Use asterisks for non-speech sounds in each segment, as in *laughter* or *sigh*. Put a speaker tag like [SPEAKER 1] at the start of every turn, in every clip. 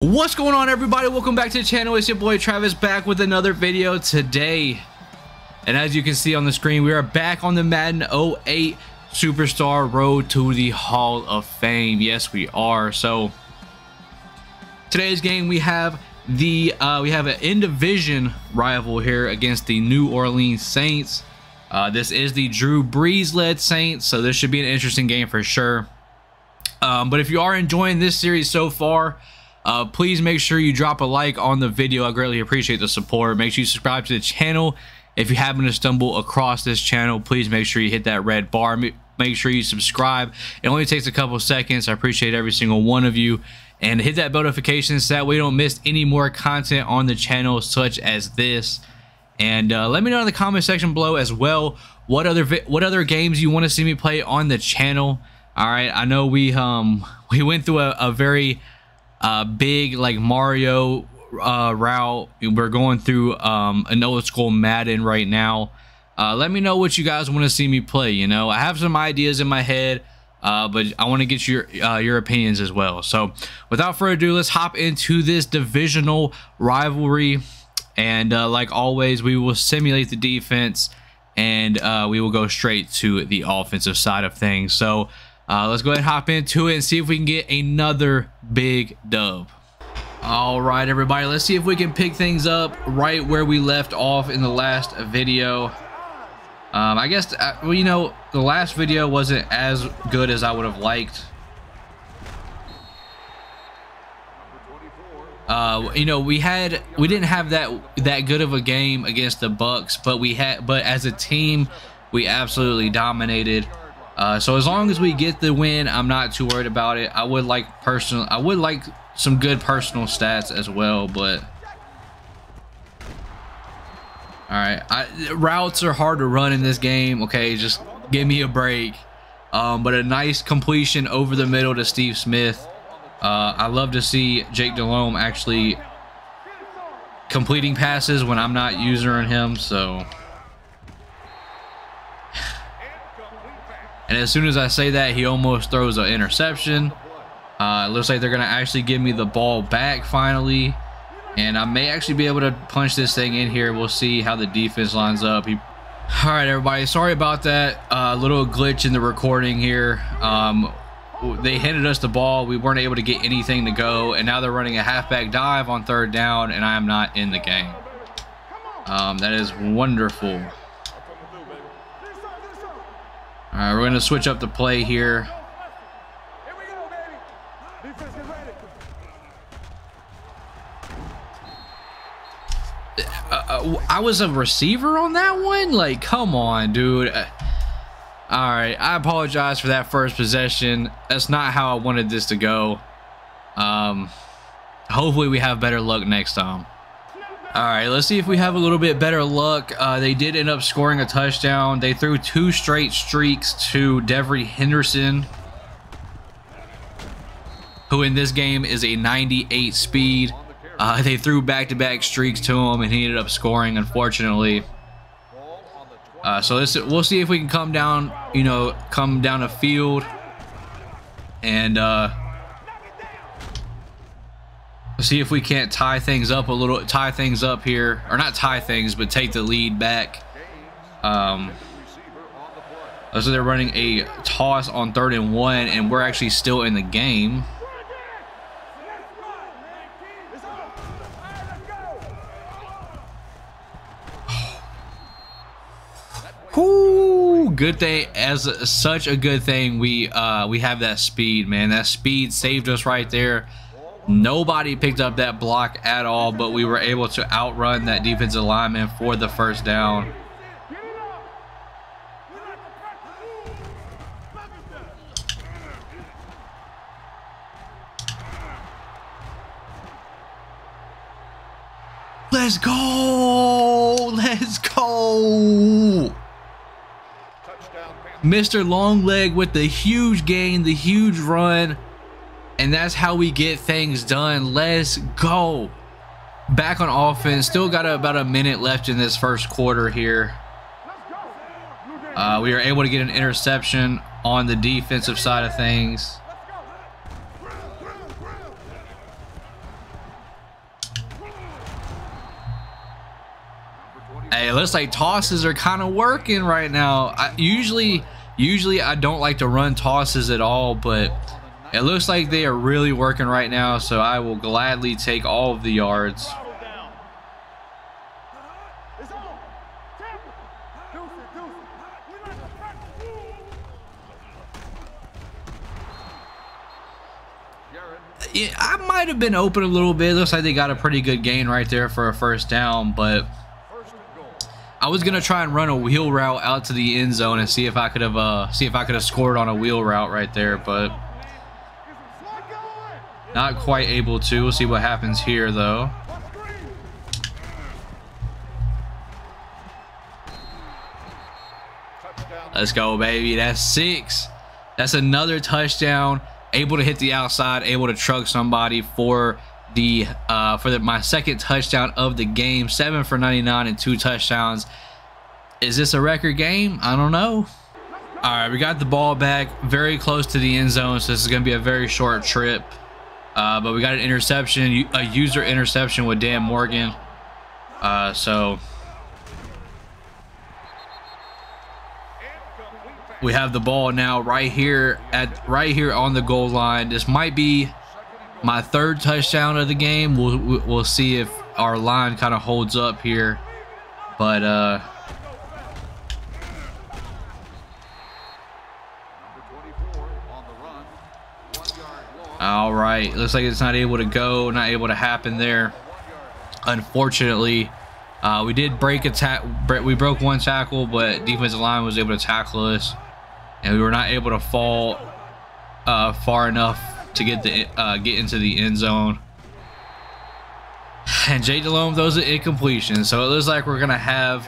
[SPEAKER 1] What's going on everybody? Welcome back to the channel. It's your boy Travis back with another video today. And as you can see on the screen, we are back on the Madden 08 Superstar Road to the Hall of Fame. Yes, we are. So today's game we have the uh, we have an in division rival here against the New Orleans Saints. Uh, this is the Drew Brees led Saints, so this should be an interesting game for sure. Um, but if you are enjoying this series so far, uh, please make sure you drop a like on the video. I greatly appreciate the support. Make sure you subscribe to the channel. If you happen to stumble across this channel, please make sure you hit that red bar. Make sure you subscribe. It only takes a couple seconds. I appreciate every single one of you. And hit that notification so that you don't miss any more content on the channel such as this. And uh, let me know in the comment section below as well what other what other games you want to see me play on the channel. All right, I know we um *laughs* we went through a, a very uh, big like Mario uh, route. We're going through um, an old school Madden right now. Uh, let me know what you guys want to see me play. You know, I have some ideas in my head, uh, but I want to get your uh, your opinions as well. So, without further ado, let's hop into this divisional rivalry. And uh, like always, we will simulate the defense, and uh, we will go straight to the offensive side of things. So. Uh, let's go ahead and hop into it and see if we can get another big dub. All right, everybody, let's see if we can pick things up right where we left off in the last video. Um, I guess, uh, well, you know, the last video wasn't as good as I would have liked. Uh, you know, we had we didn't have that that good of a game against the Bucks, but we had but as a team, we absolutely dominated. Uh, so as long as we get the win, I'm not too worried about it. I would like personal, I would like some good personal stats as well, but all right, I, routes are hard to run in this game. Okay, just give me a break. Um, but a nice completion over the middle to Steve Smith. Uh, I love to see Jake Delhomme actually completing passes when I'm not using him. So. And as soon as I say that, he almost throws an interception. Uh, it looks like they're going to actually give me the ball back finally. And I may actually be able to punch this thing in here. We'll see how the defense lines up. He... All right, everybody. Sorry about that uh, little glitch in the recording here. Um, they handed us the ball. We weren't able to get anything to go. And now they're running a halfback dive on third down. And I am not in the game. Um, that is wonderful. All right, we're going to switch up the play here. Uh, uh, I was a receiver on that one? Like, come on, dude. Uh, all right, I apologize for that first possession. That's not how I wanted this to go. Um, hopefully we have better luck next time. All right, let's see if we have a little bit better luck. Uh, they did end up scoring a touchdown. They threw two straight streaks to Devery Henderson, who in this game is a 98 speed. Uh, they threw back-to-back -back streaks to him, and he ended up scoring, unfortunately. Uh, so this, we'll see if we can come down, you know, come down the field and uh, see if we can't tie things up a little, tie things up here, or not tie things, but take the lead back. Um, so they're running a toss on third and one, and we're actually still in the game. Good thing as such a good thing we uh we have that speed man that speed saved us right there Nobody picked up that block at all, but we were able to outrun that defensive lineman for the first down. Let's go! Let's go! Mr. Longleg with the huge gain, the huge run. And that's how we get things done. Let's go. Back on offense. Still got about a minute left in this first quarter here. Uh, we are able to get an interception on the defensive side of things. Hey, it looks like tosses are kind of working right now. I, usually, usually I don't like to run tosses at all, but it looks like they are really working right now. So I will gladly take all of the yards. I might have been open a little bit. Looks like they got a pretty good gain right there for a first down, but I was gonna try and run a wheel route out to the end zone and see if I could have uh see if I could have scored on a wheel route right there, but not quite able to. We'll see what happens here though. Let's go, baby. That's six. That's another touchdown. Able to hit the outside, able to truck somebody for the uh, for the, my second touchdown of the game. Seven for 99 and two touchdowns. Is this a record game? I don't know. All right, we got the ball back very close to the end zone, so this is going to be a very short trip. Uh, but we got an interception, a user interception with Dan Morgan. Uh, so we have the ball now right here at right here on the goal line. This might be my third touchdown of the game. We'll we'll see if our line kind of holds up here, but uh. All right, looks like it's not able to go, not able to happen there. Unfortunately, uh, we did break a tack. We broke one tackle, but defensive line was able to tackle us, and we were not able to fall uh, far enough to get the uh, get into the end zone. *sighs* And Jay Delhomme throws an incompletion. So it looks like we're gonna have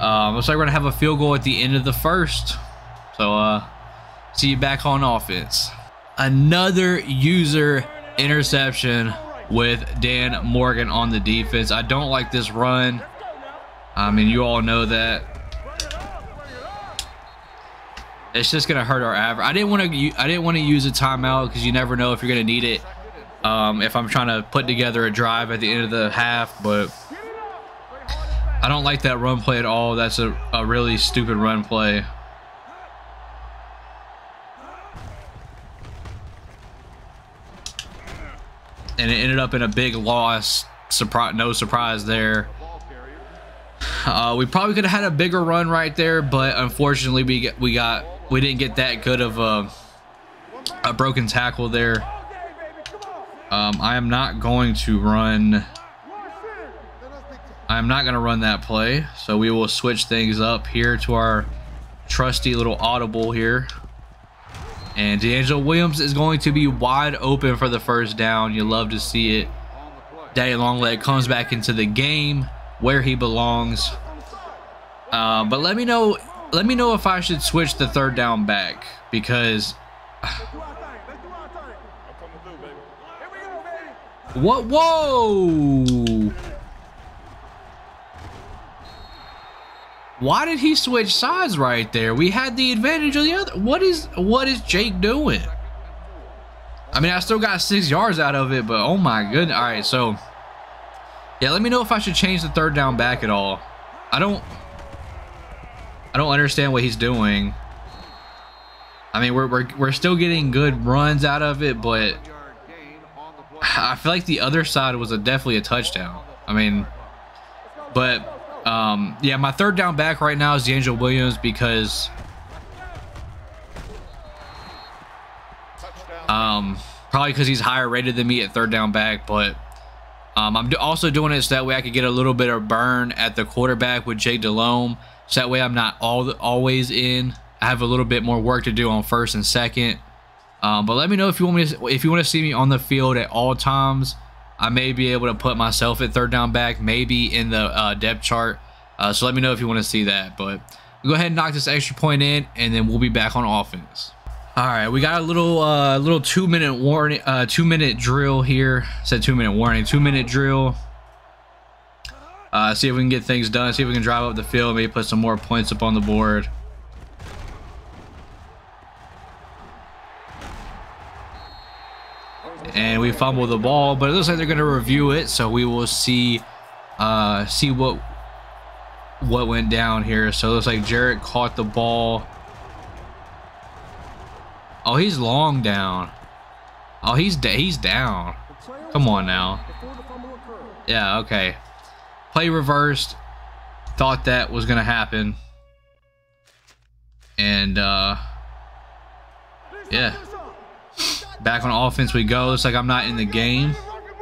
[SPEAKER 1] um, looks like we're gonna have a field goal at the end of the first. So uh, see you back on offense. Another user interception with Dan Morgan on the defense. I don't like this run. I mean, you all know that. It's just gonna hurt our average. I didn't want to. I didn't want to use a timeout because you never know if you're gonna need it. Um, if I'm trying to put together a drive at the end of the half, but I don't like that run play at all. That's a, a really stupid run play. And it ended up in a big loss. Surprise, no surprise there. Uh, we probably could have had a bigger run right there, but unfortunately we get, we got we didn't get that good of a, a broken tackle there. Um, I am not going to run. I am not going to run that play. So we will switch things up here to our trusty little audible here. And DeAngelo Williams is going to be wide open for the first down. You love to see it. Daddy Longleg comes back into the game where he belongs. Uh, but let me know let me know if I should switch the third down back because *sighs* what whoa why did he switch sides right there? We had the advantage of the other. What is what is Jake doing? I mean I still got six yards out of it but oh my goodness. All right so yeah let me know if I should change the third down back at all. I don't I don't understand what he's doing. I mean, we're, we're, we're still getting good runs out of it, but I feel like the other side was a, definitely a touchdown. I mean, but um, yeah, my third down back right now is DeAngelo Williams because um, probably because he's higher rated than me at third down back, but um, I'm also doing it so that way I could get a little bit of burn at the quarterback with Jake Delhomme. So that way I'm not all always in. I have a little bit more work to do on first and second. Um, but let me know if you want me to, if you want to see me on the field at all times. I may be able to put myself at third down back, maybe in the uh, depth chart. Uh, so let me know if you want to see that. But go ahead and knock this extra point in, and then we'll be back on offense. All right, we got a little uh, little two minute warning, uh, two minute drill here. said two minute warning, two minute drill. Uh, see if we can get things done. See if we can drive up the field. Maybe put some more points up on the board. And we fumble the ball, but it looks like they're going to review it. So we will see, uh, see what, what went down here. So it looks like Jarrett caught the ball. Oh, he's long down. Oh, he's he's down. Come on now. Yeah, okay. Play reversed. Thought that was going to happen. And, uh, yeah. Back on offense we go. Looks like I'm not in the game.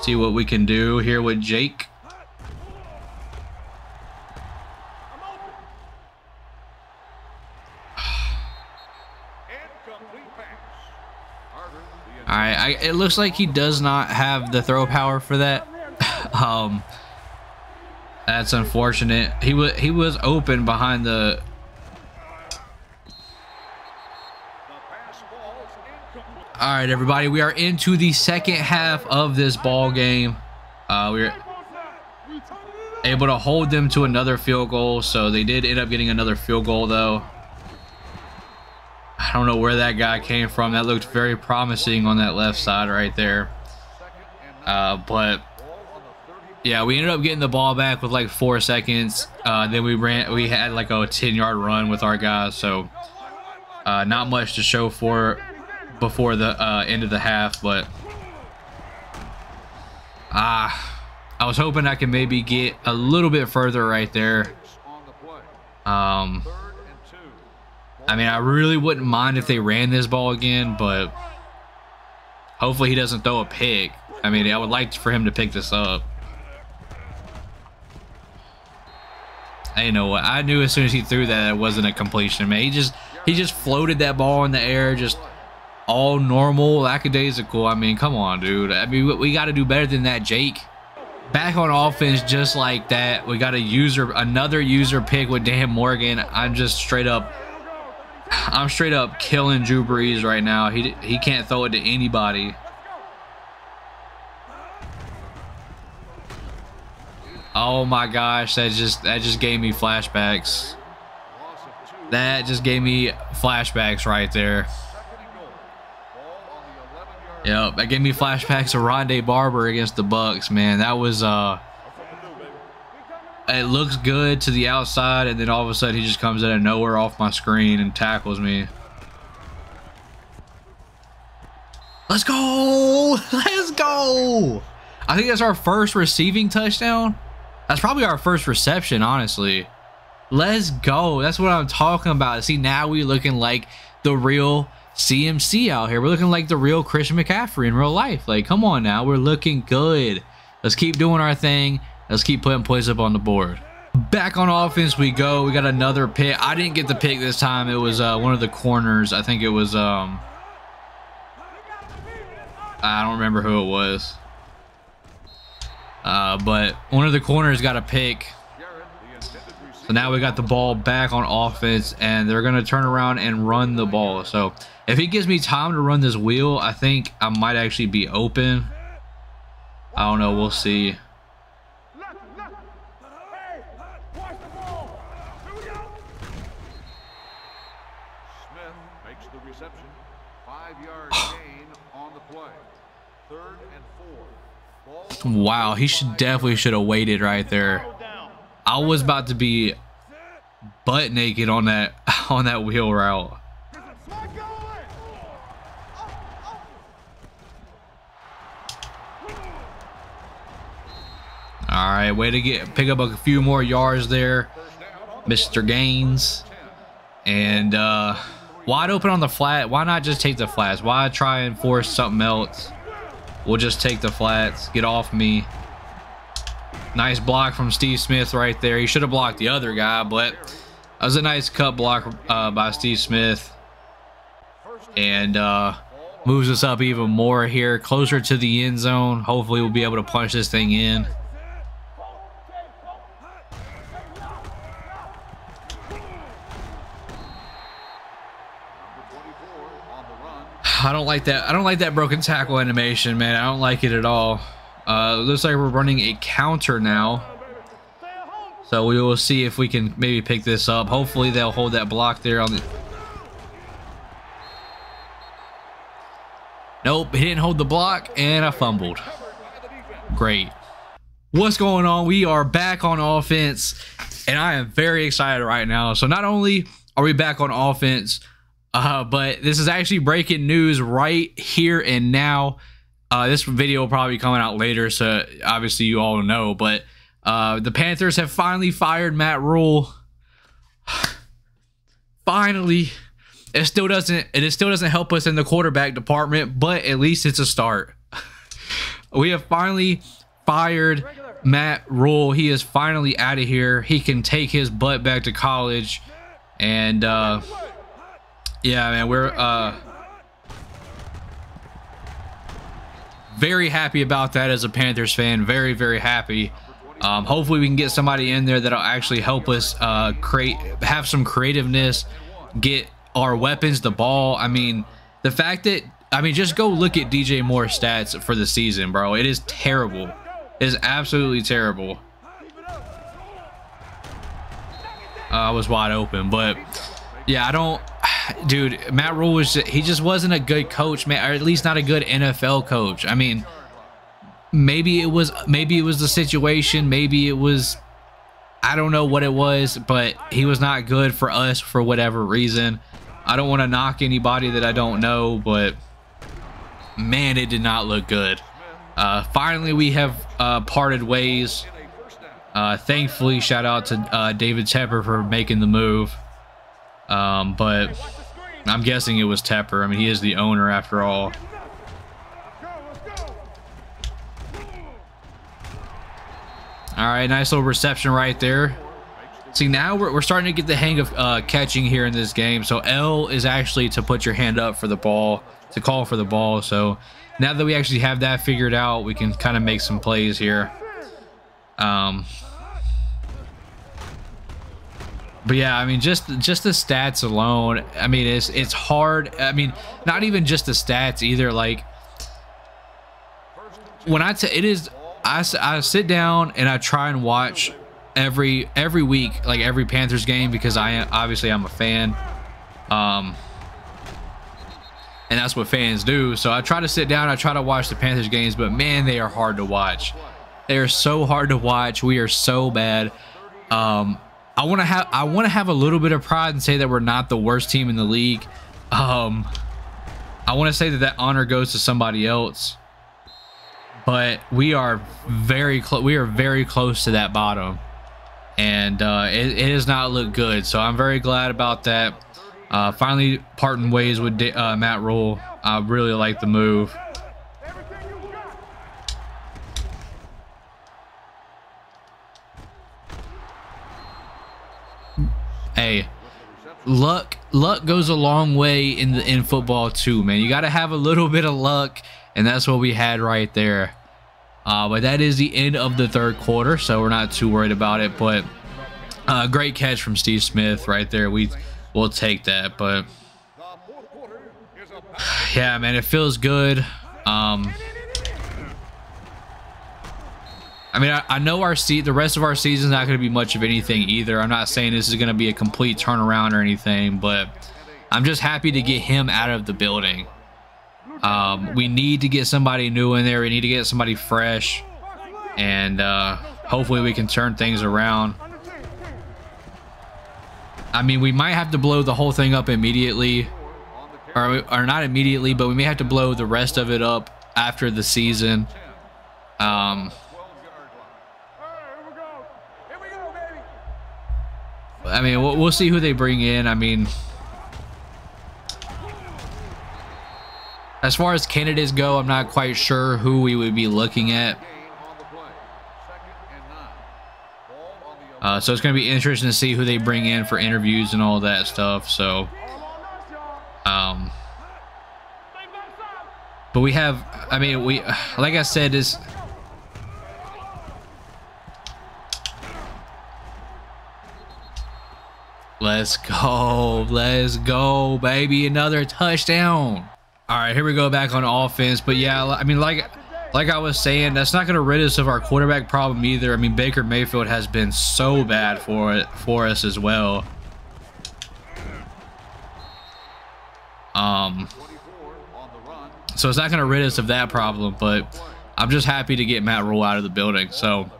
[SPEAKER 1] See what we can do here with Jake. *sighs* All right, I, it looks like he does not have the throw power for that. *laughs* um, that's unfortunate. He was he was open behind the. All right, everybody, we are into the second half of this ball game. Uh, we're able to hold them to another field goal, so they did end up getting another field goal though. I don't know where that guy came from. That looked very promising on that left side right there. Uh, but yeah, we ended up getting the ball back with like four seconds. Uh, then we ran, we had like a 10 yard run with our guys. So uh, not much to show for before the uh, end of the half, but ah, I was hoping I could maybe get a little bit further right there. Um, I mean, I really wouldn't mind if they ran this ball again, but hopefully he doesn't throw a pick. I mean, I would like for him to pick this up. I you know what? I knew as soon as he threw that it wasn't a completion, man. He just he just floated that ball in the air, just all normal, lackadaisical. I mean, come on, dude. I mean, we, we got to do better than that, Jake. Back on offense, just like that. We got a user, another user pick with Dan Morgan. I'm just straight up I'm straight up killing Drew Brees right now. He he can't throw it to anybody. Oh my gosh, that just that just gave me flashbacks. That just gave me flashbacks right there. Yep, that gave me flashbacks of Rondé Barber against the Bucks, man. That was uh it looks good to the outside, and then all of a sudden he just comes out of nowhere off my screen and tackles me. Let's go! *laughs* Let's go! I think that's our first receiving touchdown. That's probably our first reception, honestly. Let's go. That's what I'm talking about. See, now we looking like the real CMC out here. We're looking like the real Christian McCaffrey in real life. Like, come on now. We're looking good. Let's keep doing our thing. Let's keep putting points up on the board. Back on offense we go. We got another pick. I didn't get the pick this time. It was uh, one of the corners. I think it was... Um, I don't remember who it was. Uh, but one of the corners got a pick. So now we got the ball back on offense, and they're going to turn around and run the ball. So if he gives me time to run this wheel, I think I might actually be open. I don't know. We'll see. Wow, he should definitely should have waited right there. I was about to be butt naked on that *laughs* on that wheel route. All right, way to get pick up a few more yards there, Mr. Gaines. And uh, wide open on the flat. Why not just take the flats? Why try and force something else? We'll just take the flats. Get off me. Nice block from Steve Smith right there. He should have blocked the other guy, but that was a nice cut block uh, by Steve Smith. And uh, moves us up even more here, closer to the end zone. Hopefully we'll be able to punch this thing in. I don't like that. I don't like that broken tackle animation, man. I don't like it at all. Uh, looks like we're running a counter now. So we will see if we can maybe pick this up. Hopefully they'll hold that block there on the... Nope, he didn't hold the block, and I fumbled. Great. What's going on? We are back on offense. and I am very excited right now. So not only are we back on offense, uh, but this is actually breaking news right here and now. Uh, this video will probably be coming out later, so obviously you all know. But uh, the Panthers have finally fired Matt Rhule. *sighs* finally, it still doesn't. It still doesn't help us in the quarterback department, but at least it's a start. *laughs* we have finally fired Matt Rhule. He is finally out of here. He can take his butt back to college, and uh, yeah, man, we're uh very happy about that as a Panthers fan. Very, very happy. Um, hopefully we can get somebody in there that'll actually help us uh, create, have some creativeness, get our weapons the ball. I mean, the fact that, I mean, just go look at DJ Moore's stats for the season, bro. It is terrible. It is absolutely terrible. Uh, I was wide open, but yeah, I don't, *sighs* dude, Matt Rhule was he just wasn't a good coach, man, or at least not a good NFL coach. I mean, maybe it was maybe it was the situation, maybe it was I don't know what it was, but he was not good for us for whatever reason. I don't want to knock anybody that I don't know, but man, it did not look good. Uh, finally, we have uh, parted ways. Uh, thankfully, shout out to uh, David Tepper for making the move. Um, but I'm guessing it was Tepper. I mean, he is the owner after all. All right, nice little reception right there. See, now we're, we're starting to get the hang of uh, catching here in this game. So L is actually to put your hand up for the ball, to call for the ball. So now that we actually have that figured out, we can kind of make some plays here. Um, but yeah, I mean, just just the stats alone. I mean, it's it's hard. I mean, not even just the stats either. Like when I say it is, I I sit down and I try and watch every every week, like every Panthers game because I obviously I'm a fan. Um, and that's what fans do. So I try to sit down, I try to watch the Panthers games, but man, they are hard to watch. They are so hard to watch. We are so bad. Um, I want to have I want to have a little bit of pride and say that we're not the worst team in the league. Um, I want to say that that honor goes to somebody else, but we are very close. We are very close to that bottom, and uh, it, it does not look good. So I'm very glad about that. Uh, finally parting ways with uh, Matt Rhule. I really like the move. Hey, luck luck goes a long way in the in football too, man. You got to have a little bit of luck, and that's what we had right there. Uh, but that is the end of the third quarter, so we're not too worried about it. But uh, great catch from Steve Smith right there. We will take that, but *sighs* yeah, man, it feels good. Um, I mean, I, I know our seat, the rest of our season is not going to be much of anything either. I'm not saying this is going to be a complete turnaround or anything, but I'm just happy to get him out of the building. Um, we need to get somebody new in there. We need to get somebody fresh, and uh, hopefully we can turn things around. I mean, we might have to blow the whole thing up immediately, or, or not immediately, but we may have to blow the rest of it up after the season. Um, I mean, we'll, we'll see who they bring in. I mean, as far as candidates go, I'm not quite sure who we would be looking at. Uh, so it's going to be interesting to see who they bring in for interviews and all that stuff. So, um, but we have, I mean, we, like I said, is Let's go. Let's go, baby. Another touchdown. All right, here we go back on offense. But yeah, I mean, like like I was saying, that's not going to rid us of our quarterback problem either. I mean, Baker Mayfield has been so bad for it for us as well. Um, so it's not going to rid us of that problem, but I'm just happy to get Matt Rhule out of the building. So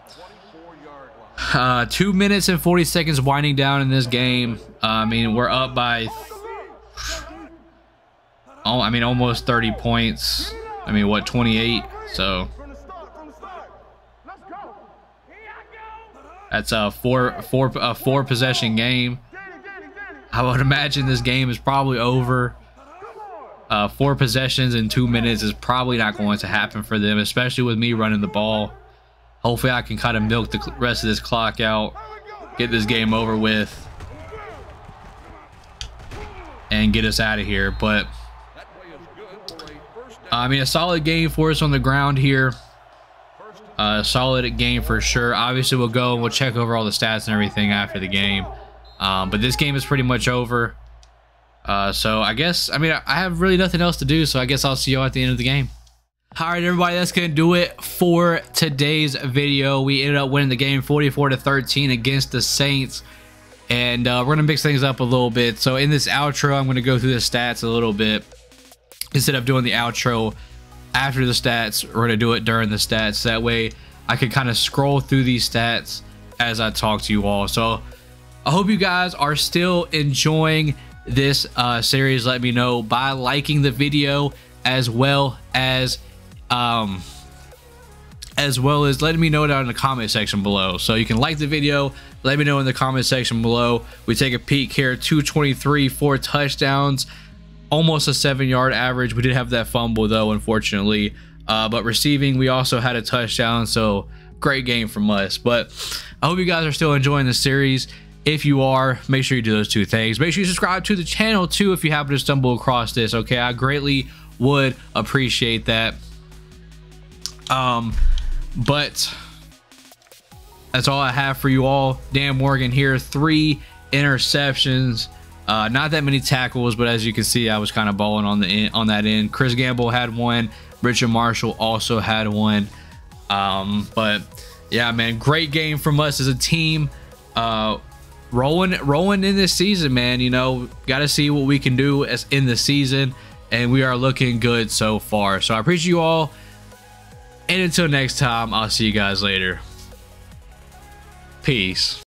[SPEAKER 1] Uh, two minutes and 40 seconds winding down in this game. Uh, I mean, we're up by, oh, I mean, almost 30 points. I mean, what, 28? So that's a four, four, a four possession game. I would imagine this game is probably over. Uh, four possessions in two minutes is probably not going to happen for them, especially with me running the ball. Hopefully I can kind of milk the rest of this clock out, get this game over with, and get us out of here. But, I mean, a solid game for us on the ground here. A uh, solid game for sure. Obviously, we'll go and we'll check over all the stats and everything after the game. Um, but this game is pretty much over. Uh, so I guess, I mean, I have really nothing else to do. So I guess I'll see you all at the end of the game. All right, everybody, that's going to do it for today's video. We ended up winning the game 44 to 13 against the Saints. And uh, we're going to mix things up a little bit. So in this outro, I'm going to go through the stats a little bit. Instead of doing the outro after the stats, we're going to do it during the stats. That way I can kind of scroll through these stats as I talk to you all. So I hope you guys are still enjoying this uh, series. Let me know by liking the video as well as um, as well as letting me know down in the comment section below. So you can like the video, let me know in the comment section below. We take a peek here, 223, four touchdowns, almost a seven yard average. We did have that fumble though, unfortunately. Uh, but receiving, we also had a touchdown. So great game from us. But I hope you guys are still enjoying the series. If you are, make sure you do those two things. Make sure you subscribe to the channel too if you happen to stumble across this. Okay, I greatly would appreciate that. Um, but that's all I have for you all. Dan Morgan here, three interceptions. Uh, not that many tackles, but as you can see, I was kind of balling on the on that end. Chris Gamble had one. Richard Marshall also had one. Um, but yeah, man, great game from us as a team. Uh, rolling, rolling in this season, man. You know, got to see what we can do as in the season, and we are looking good so far. So I appreciate you all. And until next time, I'll see you guys later. Peace.